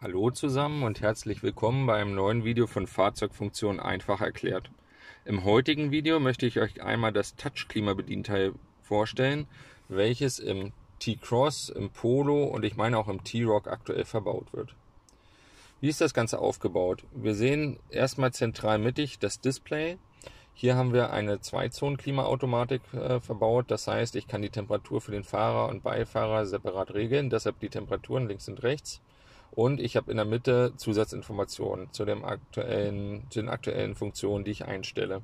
Hallo zusammen und herzlich willkommen bei einem neuen Video von Fahrzeugfunktion einfach erklärt. Im heutigen Video möchte ich euch einmal das Touch-Klimabedienteil vorstellen, welches im T-Cross, im Polo und ich meine auch im T-Rock aktuell verbaut wird. Wie ist das Ganze aufgebaut? Wir sehen erstmal zentral mittig das Display. Hier haben wir eine Zwei-Zonen-Klimaautomatik äh, verbaut. Das heißt, ich kann die Temperatur für den Fahrer und Beifahrer separat regeln. Deshalb die Temperaturen links und rechts. Und ich habe in der Mitte Zusatzinformationen zu, dem aktuellen, zu den aktuellen Funktionen, die ich einstelle.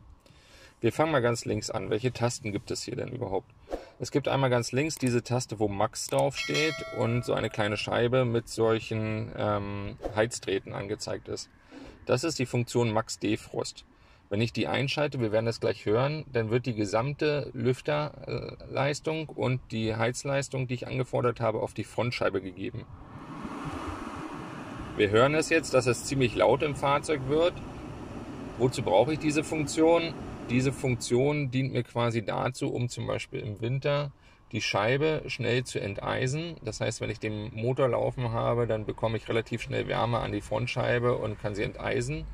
Wir fangen mal ganz links an. Welche Tasten gibt es hier denn überhaupt? Es gibt einmal ganz links diese Taste, wo Max draufsteht und so eine kleine Scheibe mit solchen ähm, Heizdrähten angezeigt ist. Das ist die Funktion Max Defrost. Wenn ich die einschalte, wir werden das gleich hören, dann wird die gesamte Lüfterleistung und die Heizleistung, die ich angefordert habe, auf die Frontscheibe gegeben. Wir hören es jetzt, dass es ziemlich laut im Fahrzeug wird. Wozu brauche ich diese Funktion? Diese Funktion dient mir quasi dazu, um zum Beispiel im Winter die Scheibe schnell zu enteisen. Das heißt, wenn ich den Motor laufen habe, dann bekomme ich relativ schnell Wärme an die Frontscheibe und kann sie enteisen.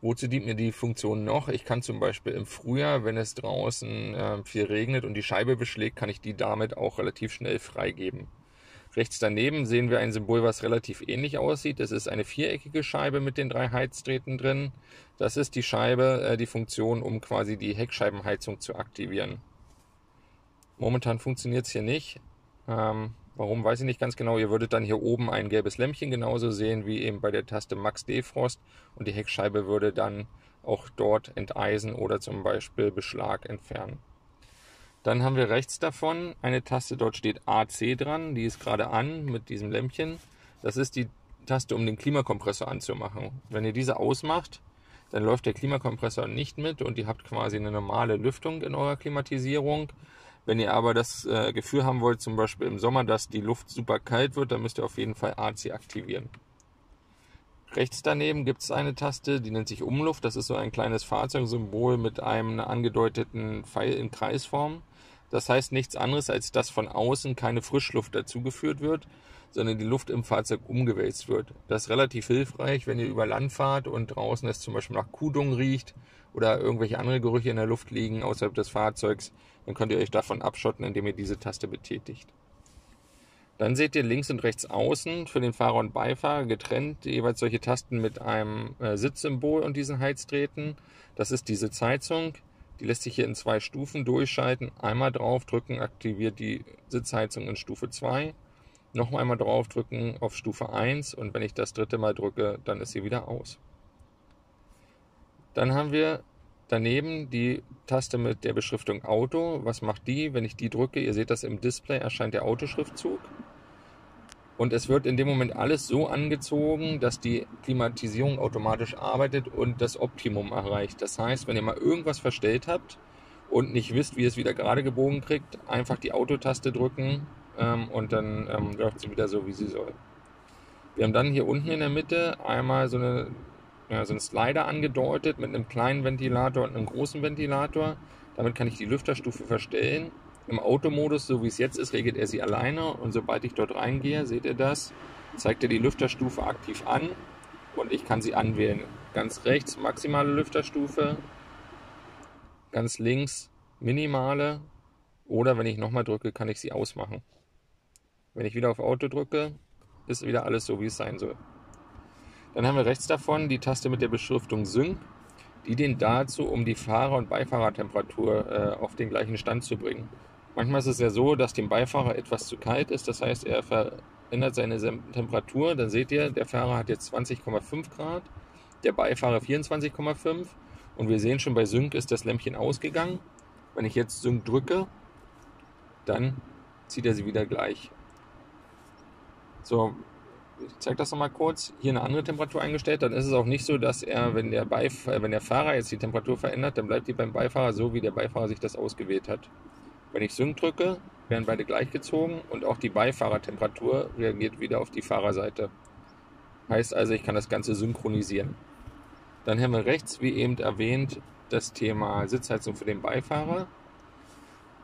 Wozu dient mir die Funktion noch? Ich kann zum Beispiel im Frühjahr, wenn es draußen äh, viel regnet und die Scheibe beschlägt, kann ich die damit auch relativ schnell freigeben. Rechts daneben sehen wir ein Symbol, was relativ ähnlich aussieht. Das ist eine viereckige Scheibe mit den drei Heizdrähten drin. Das ist die Scheibe, äh, die Funktion, um quasi die Heckscheibenheizung zu aktivieren. Momentan funktioniert es hier nicht. Ähm, warum, weiß ich nicht ganz genau. Ihr würdet dann hier oben ein gelbes Lämpchen genauso sehen wie eben bei der Taste Max Defrost und die Heckscheibe würde dann auch dort enteisen oder zum Beispiel Beschlag entfernen. Dann haben wir rechts davon eine Taste, dort steht AC dran, die ist gerade an mit diesem Lämpchen. Das ist die Taste, um den Klimakompressor anzumachen. Wenn ihr diese ausmacht, dann läuft der Klimakompressor nicht mit und ihr habt quasi eine normale Lüftung in eurer Klimatisierung. Wenn ihr aber das äh, Gefühl haben wollt, zum Beispiel im Sommer, dass die Luft super kalt wird, dann müsst ihr auf jeden Fall AC aktivieren. Rechts daneben gibt es eine Taste, die nennt sich Umluft. Das ist so ein kleines Fahrzeugsymbol mit einem angedeuteten Pfeil in Kreisform. Das heißt nichts anderes, als dass von außen keine Frischluft dazugeführt wird, sondern die Luft im Fahrzeug umgewälzt wird. Das ist relativ hilfreich, wenn ihr über Land fahrt und draußen es zum Beispiel nach Kudung riecht oder irgendwelche andere Gerüche in der Luft liegen außerhalb des Fahrzeugs. Dann könnt ihr euch davon abschotten, indem ihr diese Taste betätigt. Dann seht ihr links und rechts außen für den Fahrer und Beifahrer getrennt jeweils solche Tasten mit einem äh, Sitzsymbol und diesen Heizdrähten. Das ist die Sitzheizung. Die lässt sich hier in zwei Stufen durchschalten. Einmal draufdrücken, aktiviert die Sitzheizung in Stufe 2. Noch einmal draufdrücken auf Stufe 1 und wenn ich das dritte Mal drücke, dann ist sie wieder aus. Dann haben wir daneben die Taste mit der Beschriftung Auto. Was macht die? Wenn ich die drücke, ihr seht das im Display, erscheint der Autoschriftzug. Und es wird in dem Moment alles so angezogen, dass die Klimatisierung automatisch arbeitet und das Optimum erreicht. Das heißt, wenn ihr mal irgendwas verstellt habt und nicht wisst, wie ihr es wieder gerade gebogen kriegt, einfach die Autotaste drücken ähm, und dann ähm, läuft sie wieder so, wie sie soll. Wir haben dann hier unten in der Mitte einmal so, eine, ja, so einen Slider angedeutet mit einem kleinen Ventilator und einem großen Ventilator. Damit kann ich die Lüfterstufe verstellen im Automodus, so wie es jetzt ist, regelt er sie alleine und sobald ich dort reingehe, seht ihr das, zeigt er die Lüfterstufe aktiv an und ich kann sie anwählen. Ganz rechts maximale Lüfterstufe, ganz links minimale oder wenn ich nochmal drücke, kann ich sie ausmachen. Wenn ich wieder auf Auto drücke, ist wieder alles so, wie es sein soll. Dann haben wir rechts davon die Taste mit der Beschriftung Sync. Die dient dazu, um die Fahrer- und Beifahrertemperatur äh, auf den gleichen Stand zu bringen. Manchmal ist es ja so, dass dem Beifahrer etwas zu kalt ist. Das heißt, er verändert seine Temperatur. Dann seht ihr, der Fahrer hat jetzt 20,5 Grad, der Beifahrer 24,5. Und wir sehen schon, bei Sync ist das Lämpchen ausgegangen. Wenn ich jetzt Sync drücke, dann zieht er sie wieder gleich. So, ich zeige das nochmal kurz. Hier eine andere Temperatur eingestellt. Dann ist es auch nicht so, dass er, wenn der, Beif wenn der Fahrer jetzt die Temperatur verändert, dann bleibt die beim Beifahrer so, wie der Beifahrer sich das ausgewählt hat. Wenn ich Sync drücke, werden beide gleichgezogen und auch die Beifahrertemperatur reagiert wieder auf die Fahrerseite. Heißt also, ich kann das Ganze synchronisieren. Dann haben wir rechts, wie eben erwähnt, das Thema Sitzheizung für den Beifahrer.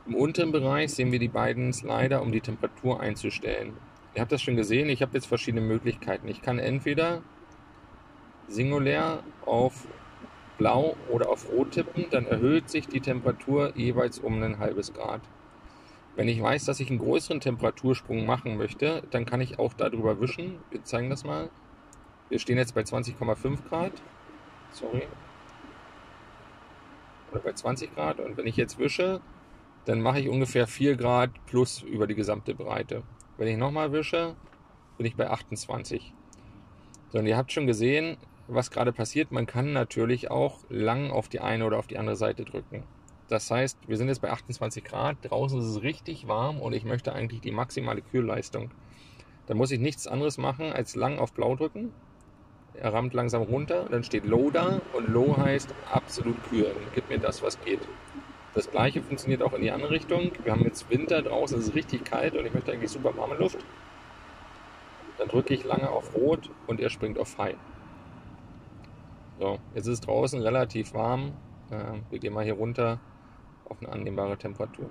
Im unteren Bereich sehen wir die beiden Slider, um die Temperatur einzustellen. Ihr habt das schon gesehen, ich habe jetzt verschiedene Möglichkeiten. Ich kann entweder singulär auf blau oder auf rot tippen, dann erhöht sich die Temperatur jeweils um ein halbes Grad. Wenn ich weiß, dass ich einen größeren Temperatursprung machen möchte, dann kann ich auch darüber wischen. Wir zeigen das mal. Wir stehen jetzt bei 20,5 Grad. Sorry. Oder bei 20 Grad. Und wenn ich jetzt wische, dann mache ich ungefähr 4 Grad plus über die gesamte Breite. Wenn ich nochmal wische, bin ich bei 28. So, und ihr habt schon gesehen, was gerade passiert. Man kann natürlich auch lang auf die eine oder auf die andere Seite drücken. Das heißt, wir sind jetzt bei 28 Grad, draußen ist es richtig warm und ich möchte eigentlich die maximale Kühlleistung. Da muss ich nichts anderes machen, als lang auf Blau drücken. Er rammt langsam runter, dann steht Low da und Low heißt absolut kühl. Gib mir das, was geht. Das gleiche funktioniert auch in die andere Richtung. Wir haben jetzt Winter, draußen es ist richtig kalt und ich möchte eigentlich super warme Luft. Dann drücke ich lange auf Rot und er springt auf Frei. So, jetzt ist draußen relativ warm. Äh, wir gehen mal hier runter auf eine annehmbare Temperatur.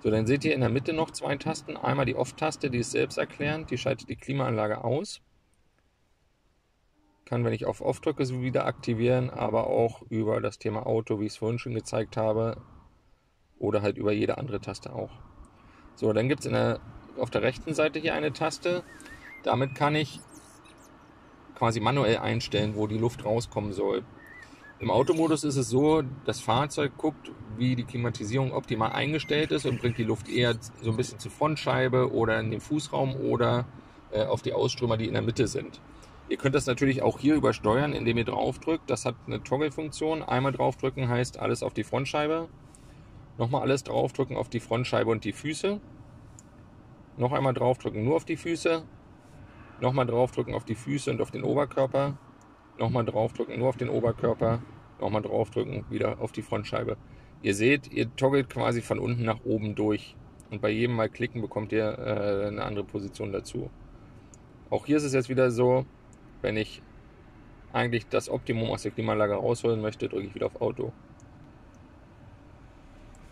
So, dann seht ihr in der Mitte noch zwei Tasten. Einmal die Off-Taste, die ist selbsterklärend, die schaltet die Klimaanlage aus. Kann, wenn ich auf Off drücke, sie wieder aktivieren, aber auch über das Thema Auto, wie ich es vorhin schon gezeigt habe, oder halt über jede andere Taste auch. So, dann gibt es auf der rechten Seite hier eine Taste. Damit kann ich quasi manuell einstellen, wo die Luft rauskommen soll. Im Automodus ist es so, das Fahrzeug guckt, wie die Klimatisierung optimal eingestellt ist und bringt die Luft eher so ein bisschen zur Frontscheibe oder in den Fußraum oder äh, auf die Ausströmer, die in der Mitte sind. Ihr könnt das natürlich auch hier übersteuern, indem ihr draufdrückt. Das hat eine Toggle-Funktion. Einmal draufdrücken heißt alles auf die Frontscheibe. Nochmal alles draufdrücken auf die Frontscheibe und die Füße. Noch einmal draufdrücken nur auf die Füße. Nochmal draufdrücken auf die Füße und auf den Oberkörper nochmal draufdrücken, nur auf den Oberkörper, nochmal draufdrücken, wieder auf die Frontscheibe. Ihr seht, ihr toggelt quasi von unten nach oben durch. Und bei jedem Mal klicken bekommt ihr äh, eine andere Position dazu. Auch hier ist es jetzt wieder so, wenn ich eigentlich das Optimum aus der Klimaanlage rausholen möchte, drücke ich wieder auf Auto.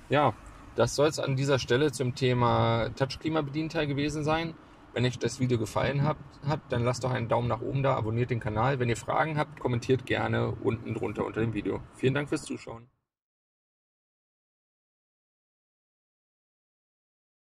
Ja, das soll es an dieser Stelle zum Thema Touch-Klima-Bedienteil gewesen sein. Wenn euch das Video gefallen hat, hat, dann lasst doch einen Daumen nach oben da, abonniert den Kanal. Wenn ihr Fragen habt, kommentiert gerne unten drunter unter dem Video. Vielen Dank fürs Zuschauen.